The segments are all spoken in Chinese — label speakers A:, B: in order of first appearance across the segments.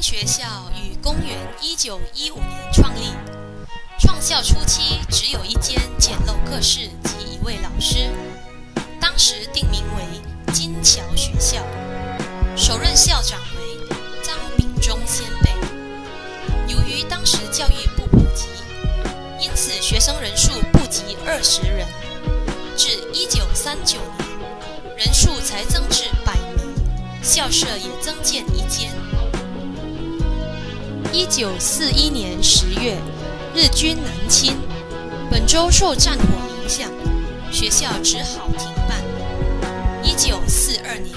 A: 学校于公元一九一五年创立，创校初期只有一间简陋课室及一位老师，当时定名为金桥学校，首任校长为张秉忠先辈。由于当时教育不普及，因此学生人数不及二十人，至一九三九年，人数才增至百名，校舍也增建一间。一九四一年十月，日军南侵，本州受战火影响，学校只好停办。一九四二年，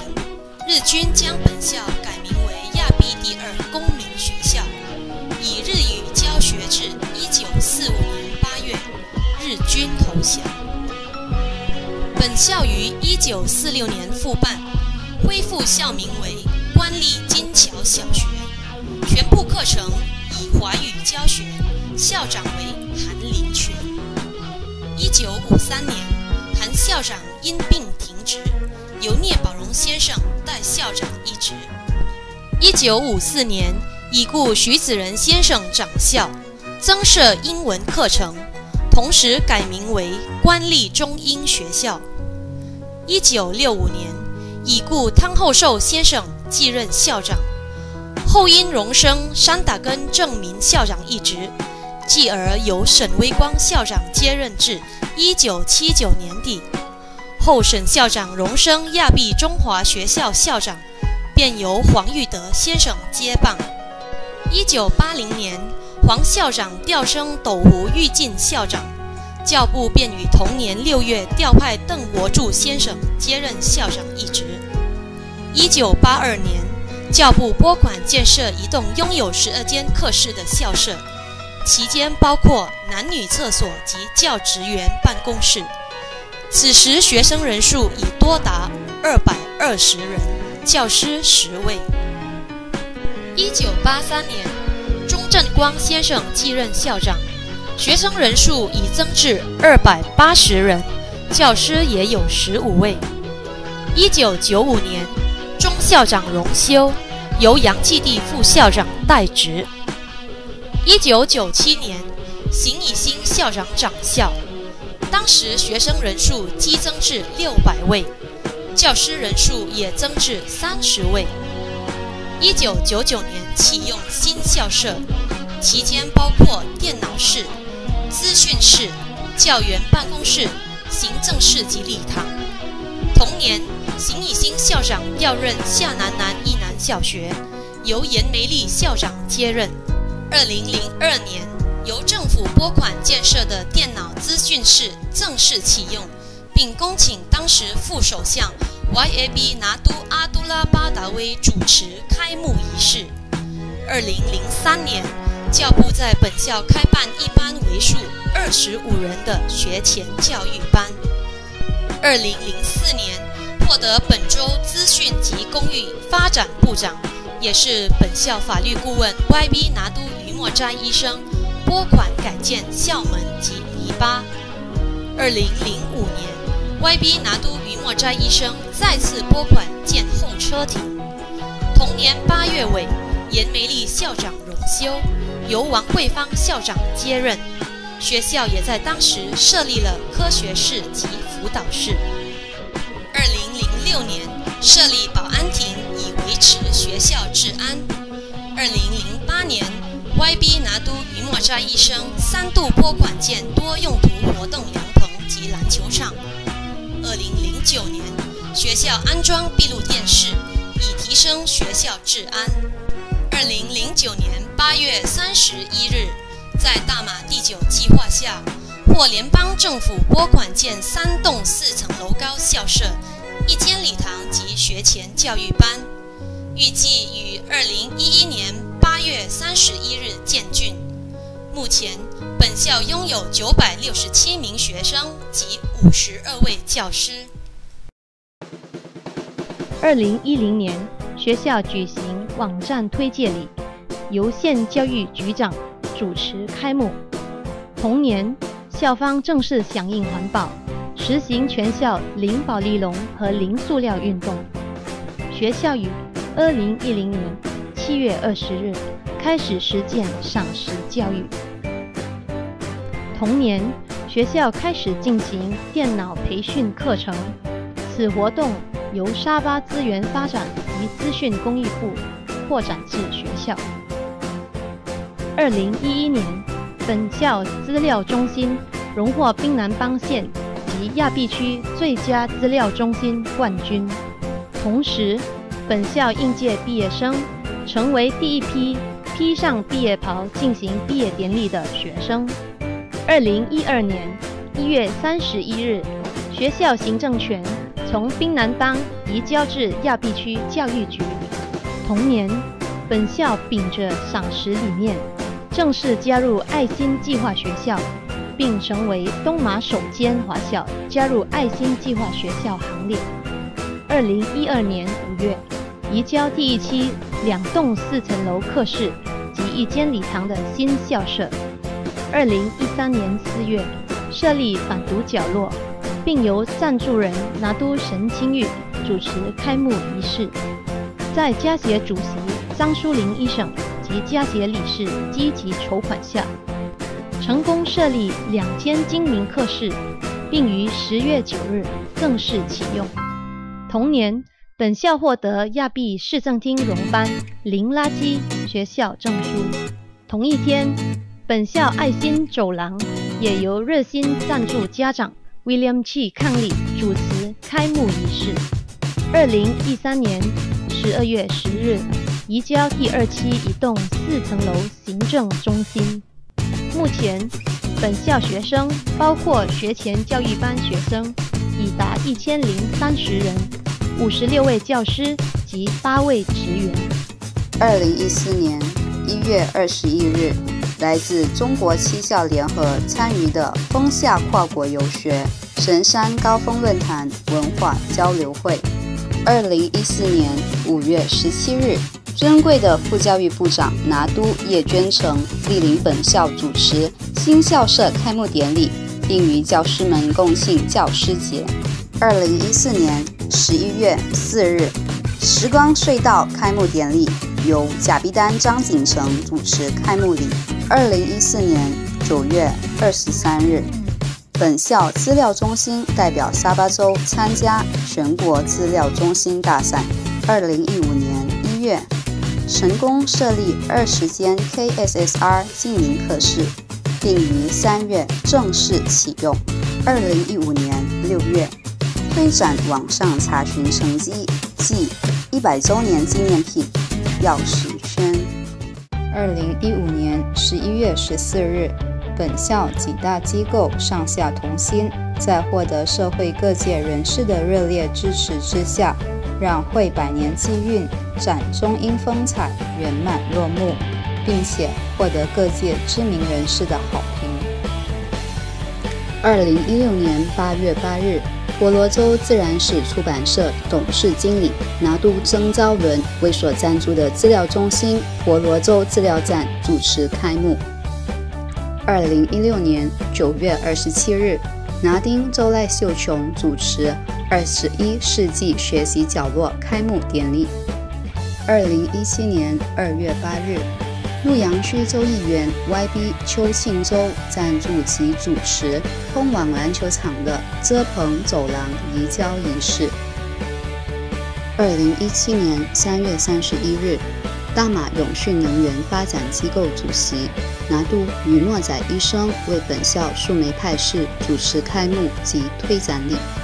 A: 日军将本校改名为亚庇第二公民学校，以日语教学至一九四五年八月，日军投降。本校于一九四六年复办，恢复校名为官立金桥小学。全部课程以华语教学，校长为韩林全。一九五三年，韩校长因病停职，由聂宝荣先生代校长一职。一九五四年，已故徐子仁先生掌校，增设英文课程，同时改名为官立中英学校。一九六五年，已故汤厚寿先生继任校长。后因荣升山打根正民校长一职，继而由沈微光校长接任至一九七九年底。后沈校长荣升亚庇中华学校校长，便由黄玉德先生接棒。一九八零年，黄校长调升斗湖玉进校长，教部便于同年六月调派邓国柱先生接任校长一职。一九八二年。教部拨款建设一栋拥有十二间课室的校舍，其间包括男女厕所及教职员办公室。此时学生人数已多达二百二十人，教师十位。一九八三年，钟正光先生继任校长，学生人数已增至二百八十人，教师也有十五位。一九九五年。钟校长荣休，由杨继地副校长代职。一九九七年，邢以新校长掌校，当时学生人数激增至六百位，教师人数也增至三十位。一九九九年启用新校舍，期间包括电脑室、资讯室、教员办公室、行政室及礼堂。同年。邢以新校长调任下南南一小学，由严梅丽校长接任。二零零二年，由政府拨款建设的电脑资讯室正式启用，并恭请当时副首相 Y.A.B. 拿督阿都拉巴达威主持开幕仪式。二零零三年，教部在本校开办一班为数二十五人的学前教育班。二零零四年。获得本州资讯及公寓发展部长，也是本校法律顾问 Y.B. 拿督余莫斋医生拨款改建校门及篱笆。二零零五年，Y.B. 拿督余莫斋医生再次拨款建候车亭。同年八月尾，严梅丽校长荣休，由王桂芳校长接任，学校也在当时设立了科学室及辅导室。六年设立保安亭，以维持学校治安。二零零八年，Y.B. 拿督于莫扎医生三度拨款建多用途活动凉棚及篮球场。二零零九年，学校安装闭路电视，以提升学校治安。二零零九年八月三十一日，在大马第九计划下，获联邦政府拨款建三栋四层楼高校舍。一间礼堂及学前教育班，预计于二零一一年八月三十一日建竣。目前，本校拥有九百六十七名学生及五十二位教师。
B: 二零一零年，学校举行网站推介礼，由县教育局长主持开幕。同年，校方正式响应环保。实行全校零保利龙和零塑料运动。学校于二零一零年七月二十日开始实践赏识教育。同年，学校开始进行电脑培训课程。此活动由沙巴资源发展与资讯工艺部扩展至学校。二零一一年，本校资料中心荣获槟南邦县亚庇区最佳资料中心冠军。同时，本校应届毕业生成为第一批披上毕业袍进行毕业典礼的学生。二零一二年一月三十一日，学校行政权。从槟南邦移交至亚庇区教育局。同年，本校秉着赏识理念，正式加入爱心计划学校，并成为东马首间华校加入爱心计划学校行列。二零一二年五月，移交第一期两栋四层楼课室及一间礼堂的新校舍。二零一三年四月，设立反毒角落。并由赞助人拿督神清玉主持开幕仪式，在家协主席张淑玲医生及家协理事积极筹款下，成功设立两间精明课室，并于十月九日正式启用。同年，本校获得亚庇市政厅荣颁零垃圾学校证书。同一天，本校爱心走廊也由热心赞助家长。William Chi 抗力主持开幕仪式。二零一三年十二月十日，移交第二期一栋四层楼行政中心。目前，本校学生包括学前教育班学生已达一千零三十人，五十六位教师及八位职员。
C: 二零一四年一月二十一日。来自中国七校联合参与的风夏跨国游学神山高峰论坛文化交流会，二零一四年五月十七日，尊贵的副教育部长拿督叶娟成莅临本校主持新校舍开幕典礼，并与教师们共庆教师节。二零一四年十一月四日，时光隧道开幕典礼由贾碧丹、张景成主持开幕礼。二零一四年九月二十三日，本校资料中心代表沙巴州参加全国资料中心大赛。二零一五年一月，成功设立二十间 KSSR 经营课室，并于三月正式启用。二零一五年六月，推展网上查询成绩暨一百周年纪念品钥匙圈。二零一五年十一月十四日，本校几大机构上下同心，在获得社会各界人士的热烈支持之下，让会百年纪韵展中英风采圆满落幕，并且获得各界知名人士的好评。二零一六年八月八日。婆罗洲自然史出版社董事经理拿督曾昭伦为所赞助的资料中心婆罗洲资料站主持开幕。二零一六年九月二十七日，拿丁周赖秀琼主持二十一世纪学习角落开幕典礼。二零一七年二月八日。陆阳区州议员 YB 邱庆洲赞助及主持通往篮球场的遮棚走廊移交仪式。二零一七年三月三十一日，大马永续能源发展机构主席拿督与诺仔医生为本校树莓派士主持开幕及推展礼。